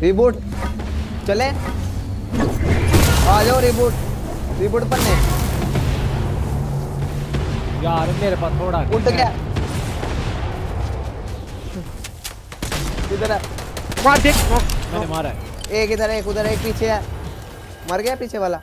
Reboot चले। आ जाओ reboot reboot पन्ने यार मेरे पास थोड़ा उठ गया। इधर है मार देख मैंने मारा है। एक इधर एक उधर एक पीछे है। मर गया पीछे वाला।